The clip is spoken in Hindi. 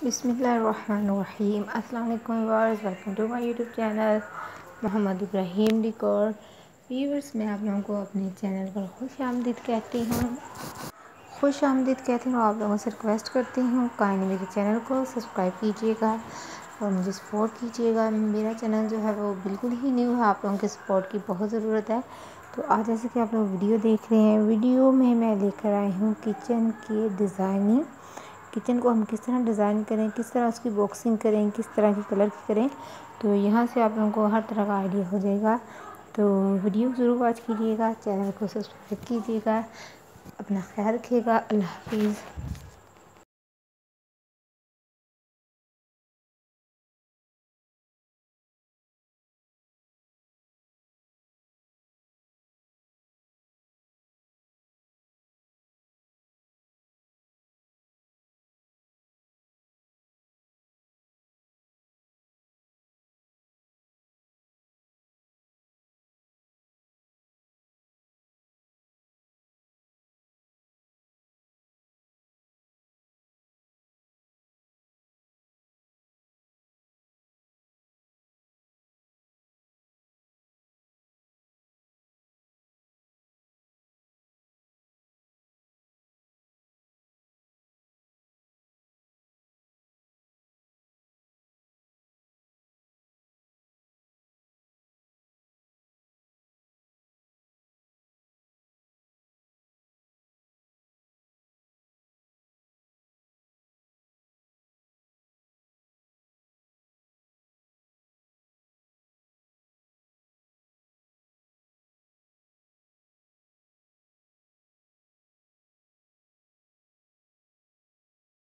बिसमीम अस्सलाम welcome to my YouTube channel Mohammad Ibrahim decor. Viewers मैं आप लोगों को अपने चैनल पर खुश आमदीद कहती हूँ। खुश आमदीद कहती हूँ आप लोगों से रिक्वेस्ट करती हूँ काइंड मेरे चैनल को सब्सक्राइब कीजिएगा और मुझे सपोर्ट कीजिएगा। मेरा चैनल जो है वो बिल्कुल ही न्यू है, आप लोगों के सपोर्ट की बहुत ज़रूरत है। तो आज जैसे कि आप लोग वीडियो देख रहे हैं, वीडियो में मैं लेकर आई हूँ किचन के डिज़ाइनिंग किचन को हम किस तरह डिज़ाइन करें, किस तरह उसकी बॉक्सिंग करें, किस तरह की कलर की करें तो यहाँ से आप लोगों को हर तरह का आइडिया हो जाएगा। तो वीडियो ज़रूर वॉच कीजिएगा चैनल को सब्सक्राइब कीजिएगा, अपना ख्याल रखिएगा, अल्लाह हाफिज़।